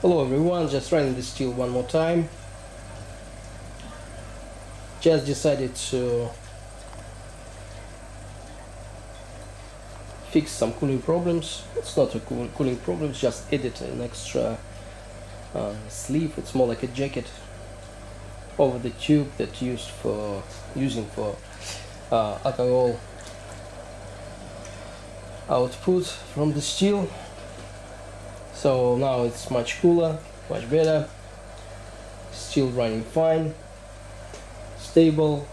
Hello everyone, just running the still one more time. Just decided to fix some cooling problems. It's not a cool cooling problem, it's just edit an extra uh, sleeve. It's more like a jacket over the tube that used for using for uh, alcohol output from the still so now it's much cooler much better. Still running fine. Stable.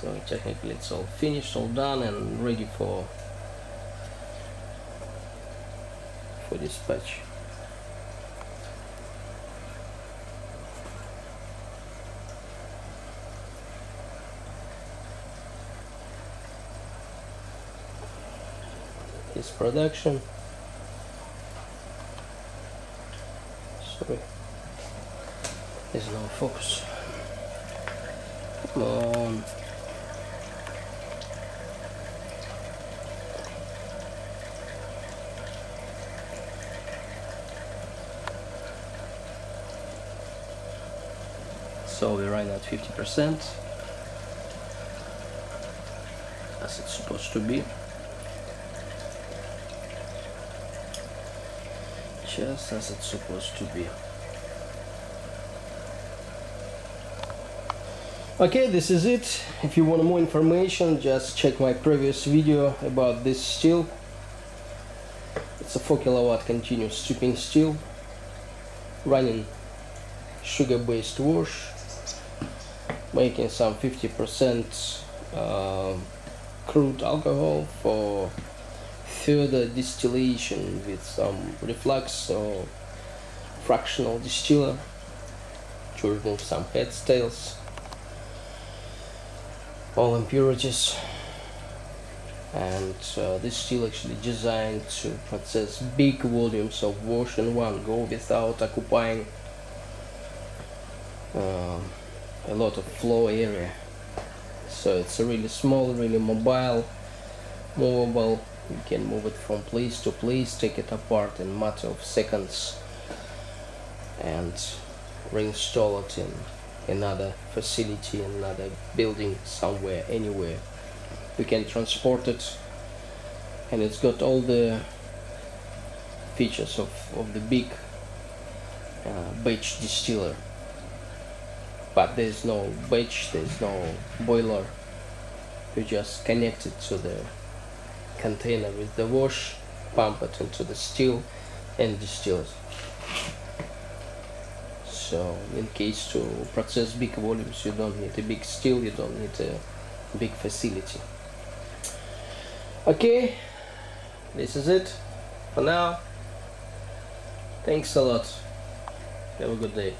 So technically it's all finished all done and ready for for dispatch is production. Sorry. There's no focus. Come on. So we're right at 50% as it's supposed to be just as it's supposed to be. Okay this is it. If you want more information just check my previous video about this still. It's a 4 kilowatt continuous stripping still running sugar based wash making some 50% uh, crude alcohol for further distillation with some reflux or fractional distiller to remove some heads, tails, all impurities and uh, this still actually designed to process big volumes of wash in one go without occupying uh, a lot of flow area. So it's a really small really mobile movable you can move it from place to place take it apart in matter of seconds and reinstall it in another facility another building somewhere anywhere. You can transport it and it's got all the features of, of the big uh, batch distiller. But there's no batch there's no boiler. You just connect it to the container with the wash, pump it into the still and distill it. So in case to process big volumes you don't need a big still, you don't need a big facility. Okay, this is it for now. Thanks a lot. Have a good day.